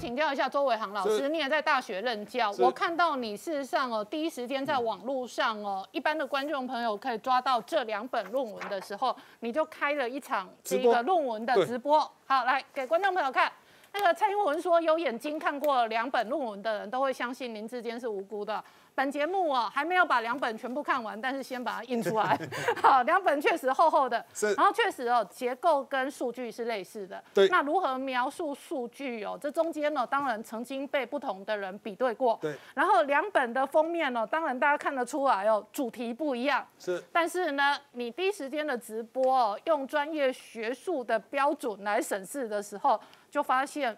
请教一下周伟航老师，你也在大学任教，我看到你事实上哦，第一时间在网络上哦，一般的观众朋友可以抓到这两本论文的时候，你就开了一场这个论文的直播。好，来给观众朋友看。那个蔡英文说，有眼睛看过两本论文的人都会相信林志坚是无辜的。本节目哦还没有把两本全部看完，但是先把它印出来。好，两本确实厚厚的，然后确实哦，结构跟数据是类似的。对。那如何描述数据哦？这中间呢，当然曾经被不同的人比对过。对。然后两本的封面呢，当然大家看得出来哦，主题不一样。是。但是呢，你第一时间的直播哦，用专业学术的标准来审视的时候，就发现。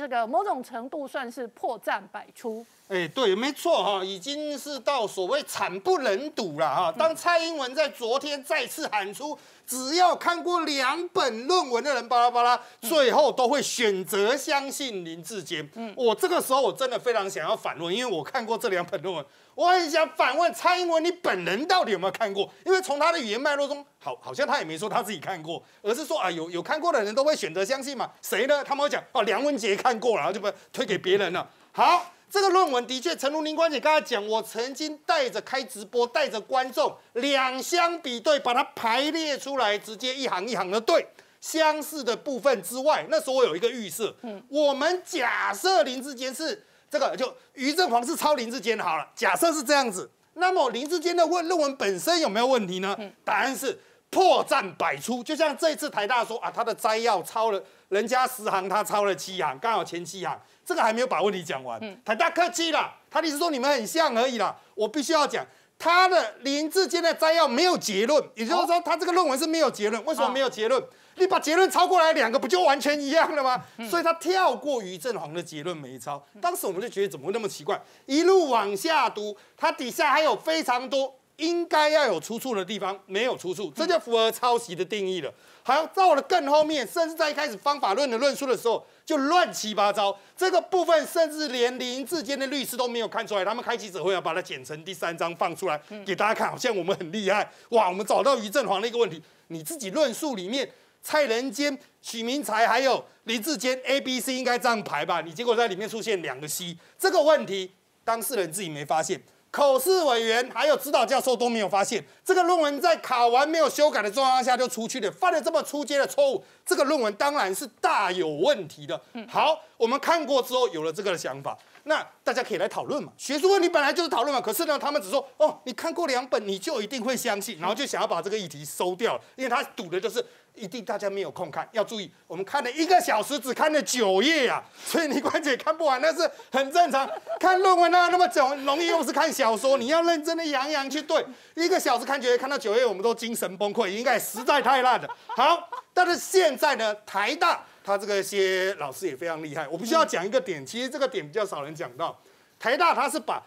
这个某种程度算是破绽百出。哎，对，没错哈，已经是到所谓惨不忍睹了哈。当蔡英文在昨天再次喊出，只要看过两本论文的人，巴拉巴拉，最后都会选择相信林志坚。嗯，我这个时候我真的非常想要反问，因为我看过这两本论文，我很想反问蔡英文，你本人到底有没有看过？因为从他的语言脉络中，好，好像他也没说他自己看过，而是说啊，有有看过的人都会选择相信嘛？谁呢？他们会讲哦，梁文杰看过了，然后就不推给别人了。好。这个论文的确，陈如林官姐刚才讲，我曾经带着开直播，带着观众两相比对，把它排列出来，直接一行一行的对，相似的部分之外，那时候我有一个预设，嗯，我们假设林志坚是这个，就于正煌是抄林志坚好了，假设是这样子，那么林志坚的问论文本身有没有问题呢？答案是破绽百出，就像这次台大说啊，他的摘要抄了人家十行，他抄了七行，刚好前七行。这个还没有把问题讲完，台大客气了，他的意思说你们很像而已啦。我必须要讲，他的林志坚的摘要没有结论，也就是说他这个论文是没有结论。为什么没有结论？你把结论抄过来，两个不就完全一样了吗？所以他跳过于正煌的结论没抄。当时我们就觉得怎么会那么奇怪？一路往下读，它底下还有非常多应该要有出处的地方没有出处，这就符合抄袭的定义了。还要到了更后面，甚至在一开始方法论的论述的时候。就乱七八糟，这个部分甚至连林志坚的律师都没有看出来。他们开记者会要把它剪成第三章放出来给大家看，好像我们很厉害哇！我们找到于正煌的一个问题，你自己论述里面蔡仁坚、许明才还有李志坚 A、B、C 应该这样排吧？你结果在里面出现两个 C，这个问题当事人自己没发现。口试委员还有指导教授都没有发现这个论文在考完没有修改的状况下就出去了，犯了这么出街的错误，这个论文当然是大有问题的。好，我们看过之后有了这个想法，那大家可以来讨论嘛。学术问题本来就是讨论嘛，可是呢，他们只说哦，你看过两本你就一定会相信，然后就想要把这个议题收掉，因为他赌的就是。一定大家没有空看，要注意，我们看了一个小时，只看了九页啊，所以你关姐看不完那是很正常。看论文啊那么久，容易又是看小说，你要认真的洋洋去对。一个小时看九页，看到九页我们都精神崩溃，应该实在太烂了。好，但是现在呢，台大他这个些老师也非常厉害，我必须要讲一个点，其实这个点比较少人讲到，台大他是把。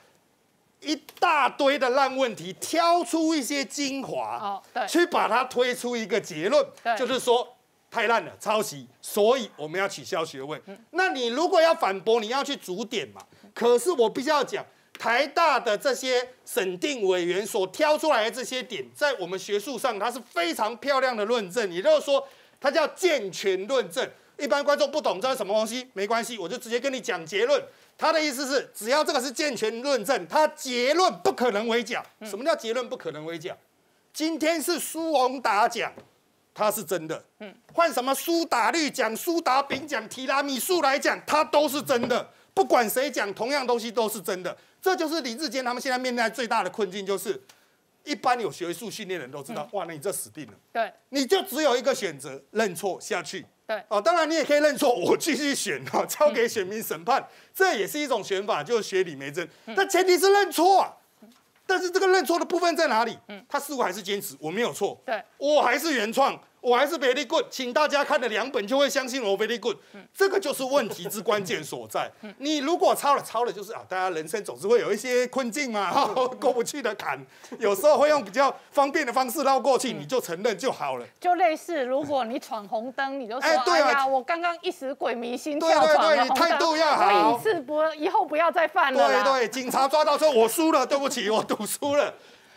一大堆的烂问题，挑出一些精华，哦，对，去把它推出一个结论，就是说太烂了，抄袭，所以我们要取消学位。那你如果要反驳，你要去逐点嘛。可是我必须要讲，台大的这些审定委员所挑出来的这些点，在我们学术上，它是非常漂亮的论证，也就是说，它叫健全论证。一般观众不懂这是什么东西，没关系，我就直接跟你讲结论。他的意思是，只要这个是健全论证，他结论不可能为假。什么叫结论不可能为假？今天是苏宏达奖，他是真的。嗯，换什么苏打绿奖、苏打饼奖、提拉米苏来讲，他都是真的。不管谁讲，同样东西都是真的。这就是李志坚他们现在面临最大的困境，就是一般有学术训练的人都知道，哇，那你这死定了。对，你就只有一个选择，认错下去。对哦，当然你也可以认错，我继续选哈，交给选民审判，这也是一种选法，就是学李梅珍。但前提是认错啊。但是这个认错的部分在哪里？嗯，他似乎还是坚持我没有错，对我还是原创。我还是 very good，请大家看了两本就会相信我 very good，这个就是问题之关键所在。你如果抄了抄了，就是啊，大家人生总是会有一些困境嘛，过不去的坎，有时候会用比较方便的方式绕过去，你就承认就好了。就类似，如果你闯红灯，你就说哎呀，我刚刚一时鬼迷心窍闯了红灯，我一次不以后不要再犯了。对对，警察抓到说我输了，对不起，我赌输了。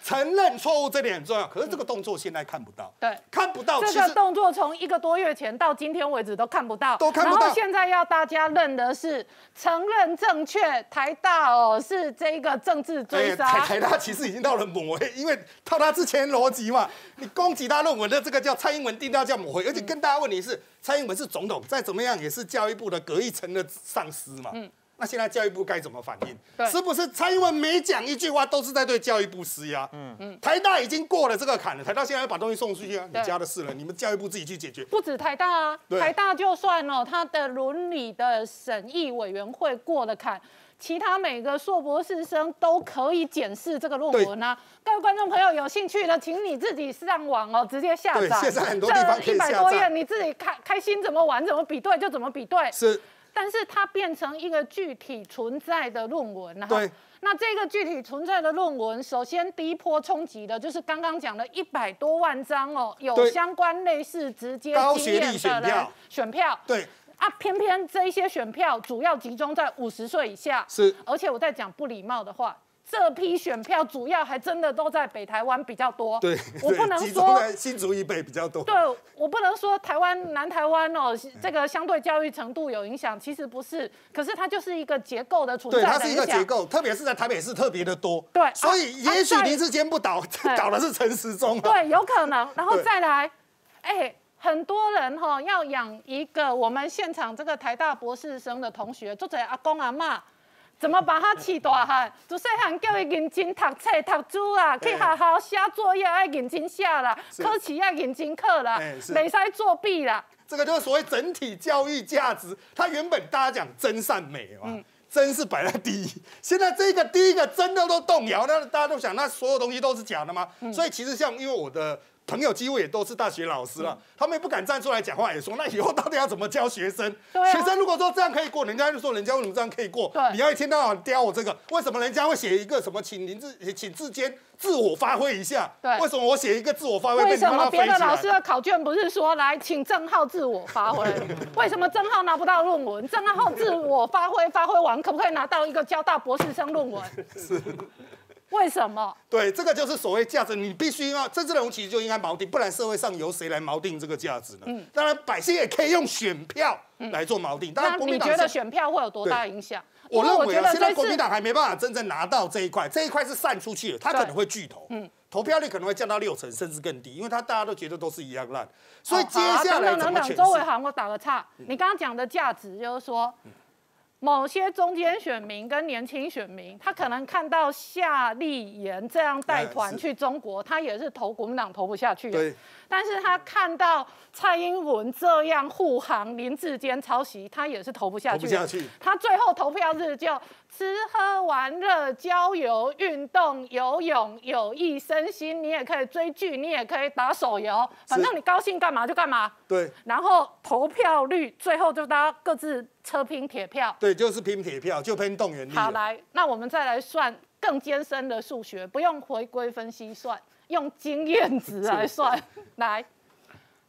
承认错误这点很重要。可是这个动作现在看不到，对，看不到。这个动作从一个多月前到今天为止都看不到，都看不到。然后现在要大家认的是承认正确，台大哦是这个政治追杀。台台大其实已经到了抹黑，因为套他之前逻辑嘛，你攻击他论文的这个叫蔡英文定调叫抹黑，而且跟大家问题是，蔡英文是总统，再怎么样也是教育部的隔一层的上司嘛。嗯。那现在教育部该怎么反应？是不是蔡英文每讲一句话都是在对教育部施压？嗯嗯，台大已经过了这个坎了，台大现在要把东西送出去啊，你家的事了，你们教育部自己去解决。不止台大啊，台大就算了，他的伦理的审议委员会过了坎，其他每个硕博士生都可以检视这个论文啊。各位观众朋友有兴趣的，请你自己上网哦，直接下载。现在很多地方可以下载。一百多页，你自己开开心怎么玩怎么比对就怎么比对。是。但是它变成一个具体存在的论文，对。那这个具体存在的论文，首先第一波冲击的就是刚刚讲的一百多万张哦，有相关类似直接经验的人选票。对。啊，偏偏这一些选票主要集中在五十岁以下。是。而且我在讲不礼貌的话。这批选票主要还真的都在北台湾比较多，对，我不能说新竹以北比较多。对，我不能说台湾南台湾哦，这个相对教育程度有影响，其实不是，可是它就是一个结构的存在对，它是一个结构，特别是在台北市特别的多。对，所以也许林志坚不倒，倒的是陈时中。对，有可能。然后再来，哎，很多人哈要养一个我们现场这个台大博士生的同学，作者阿公阿妈。怎么把他气大汉？就细汉叫伊认真读册、读书啦，去学校写作业要认真写啦，考试要认真考啦，没使作弊啦。这个就是所谓整体教育价值。他原本大家讲真善美嘛，真是摆在第一。现在这个第一个真的都动摇，那大家都想，那所有东西都是假的吗？所以其实像因为我的。朋友几乎也都是大学老师了，他们也不敢站出来讲话，也说那以后到底要怎么教学生？学生如果说这样可以过，人家就说人家为什么这样可以过？你要一天到晚刁我这个，为什么人家会写一个什么请林志请志坚自我发挥一下？对，为什么我写一个自我发挥？为什么别的老师的考卷不是说来请郑浩自我发挥？为什么郑浩拿不到论文？郑浩自我发挥发挥完，可不可以拿到一个交大博士生论文？是。为什么？对，这个就是所谓价值，你必须要政治人物其实就应该锚定，不然社会上由谁来锚定这个价值呢？嗯，当然百姓也可以用选票来做锚定。当然，你觉得选票会有多大影响？我认为啊，现在国民党还没办法真正拿到这一块，这一块是散出去了，他可能会巨头，嗯，投票率可能会降到六成甚至更低，因为他大家都觉得都是一样烂，所以接下来怎么选？周伟航，我打个岔，你刚刚讲的价值就是说。某些中间选民跟年轻选民，他可能看到夏立言这样带团去中国，他也是投国民党投不下去。对。但是他看到蔡英文这样护航林志坚抄袭，他也是投不下去。投不下去。他最后投票日就吃喝玩乐、郊游、运动、游泳、有益身心。你也可以追剧，你也可以打手游，反正你高兴干嘛就干嘛。对。然后投票率最后就大家各自车拼铁票。对，就是拼铁票，就拼动员力。好，来，那我们再来算更艰深的数学，不用回归分析算。用经验值来算，来，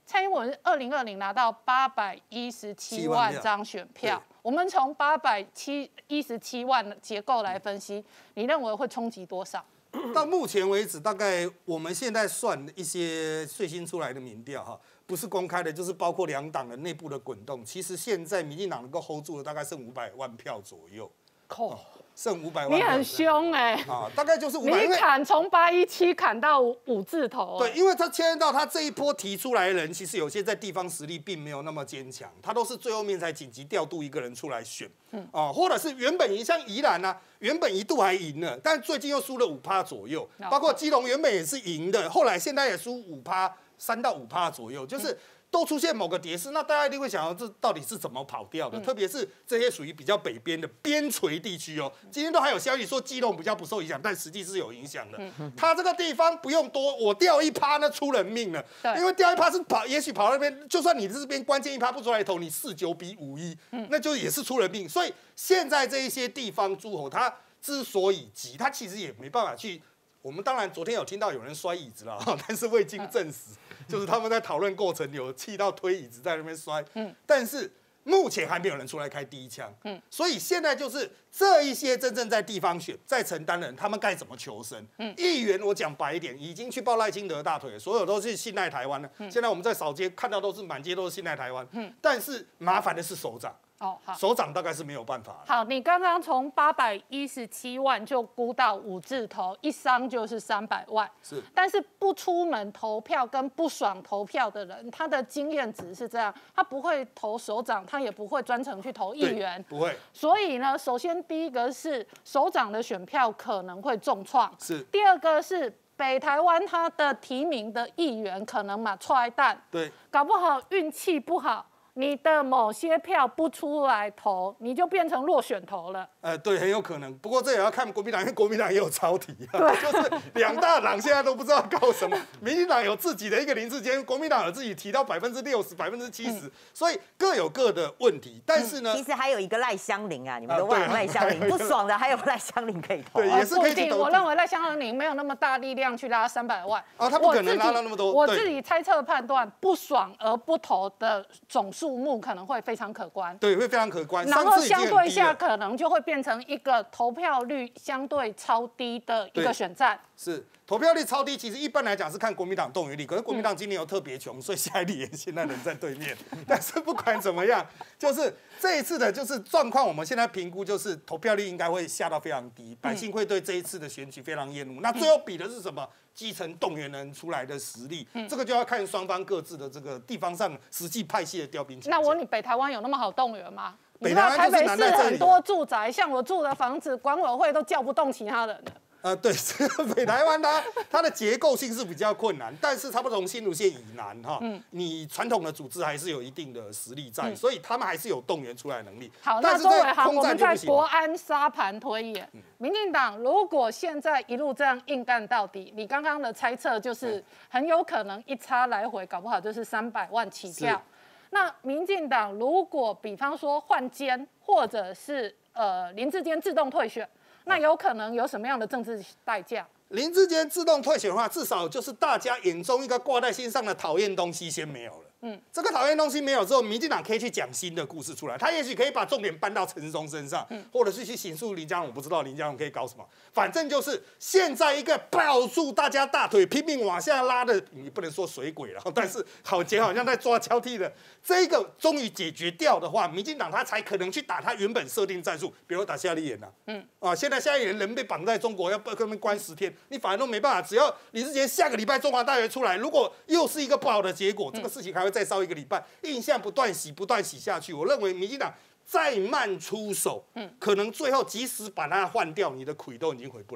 蔡英文二零二零拿到八百一十七万张选票，我们从八百七一十七万的结构来分析，你认为会冲击多少？到目前为止，大概我们现在算一些最新出来的民调，哈，不是公开的，就是包括两党的内部的滚动。其实现在民进党能够 hold 住的，大概剩五百万票左右。靠！剩五百万，你很凶哎！啊，大概就是五百。你砍从八一七砍到五字头。对，因为他牵涉到他这一波提出来的人，其实有些在地方实力并没有那么坚强，他都是最后面才紧急调度一个人出来选。嗯。啊，或者是原本像宜兰啊，原本一度还赢了，但最近又输了五趴左右。包括基隆原本也是赢的，后来现在也输五趴，三到五趴左右，就是。都出现某个跌势，那大家一定会想到这到底是怎么跑掉的？特别是这些属于比较北边的边陲地区哦。今天都还有消息说基隆比较不受影响，但实际是有影响的。它这个地方不用多，我掉一趴那出人命了。因为掉一趴是跑，也许跑那边，就算你这边关键一趴不出来头，你四九比五一，那就也是出人命。所以现在这一些地方诸侯，他之所以急，他其实也没办法去。我们当然昨天有听到有人摔椅子了，但是未经证实。就是他们在讨论过程有气到推椅子在那边摔，嗯，但是目前还没有人出来开第一枪，嗯，所以现在就是这一些真正在地方选在承担的人，他们该怎么求生？嗯，议员我讲白一点，已经去抱赖清德大腿，所有都是信赖台湾了。现在我们在扫街看到都是满街都是信赖台湾，嗯，但是麻烦的是首长。哦，好，首长大概是没有办法。好，你刚刚从八百一十七万就估到五字头，一伤就是三百万。是，但是不出门投票跟不爽投票的人，他的经验值是这样，他不会投首长，他也不会专程去投议员，不会。所以呢，首先第一个是首长的选票可能会重创，是。第二个是北台湾他的提名的议员可能嘛踹蛋，对，搞不好运气不好。你的某些票不出来投，你就变成落选投了。呃，对，很有可能。不过这也要看国民党，因为国民党也有抄题啊。对，就是两大党现在都不知道搞什么。民进党有自己的一个林志坚，国民党有自己提到百分之六十、百分之七十，所以各有各的问题。但是呢，其实还有一个赖香林啊，你们都忘了赖香林，不爽的还有赖香林可以投。对，也是可以投。我认为赖香林没有那么大力量去拉三百万。啊，他不可能拉到那么多。我自己猜测判断，不爽而不投的总数目可能会。非常可观，对，会非常可观。然后相对下，可能就会变成一个投票率相对超低的一个选战。是投票率超低，其实一般来讲是看国民党动员力，可是国民党今年又特别穷，所以夏立言现在人在对面。但是不管怎么样，就是这一次的，就是状况，我们现在评估就是投票率应该会下到非常低，百姓会对这一次的选举非常厌恶。那最后比的是什么？基层动员人出来的实力，这个就要看双方各自的这个地方上实际派系的调兵。那我问你，北台湾有那么好动员吗？北台台北市很多住宅，像我住的房子，管委会都叫不动其他人的。呃，对，北台湾它它的结构性是比较困难，但是它不多从新竹县以南哈，嗯，你传统的组织还是有一定的实力在，所以他们还是有动员出来能力。好，那周伟航，我们在国安沙盘推演，民进党如果现在一路这样硬干到底，你刚刚的猜测就是很有可能一差来回，搞不好就是三百万起跳。那民进党如果比方说换监，或者是呃林志坚自动退选。那有可能有什么样的政治代价？林志坚自动退选的话，至少就是大家眼中一个挂在心上的讨厌东西先没有了。嗯，这个讨厌东西没有之后，民进党可以去讲新的故事出来。他也许可以把重点搬到陈松身上，或者是去刑诉林佳龙。我不知道林佳龙可以搞什么，反正就是现在一个抱住大家大腿拼命往下拉的，你不能说水鬼了，但是郝杰好像在抓交替的。这个终于解决掉的话，民进党他才可能去打他原本设定战术，比如打夏立言呐。嗯，啊，现在夏立言人被绑在中国，要被他们关十天，你反而都没办法。只要李志杰下个礼拜中华大学出来，如果又是一个不好的结果，这个事情还会再烧一个礼拜，印象不断洗，不断洗下去。我认为民进党再慢出手，嗯，可能最后即使把它换掉，你的苦都已经回不来。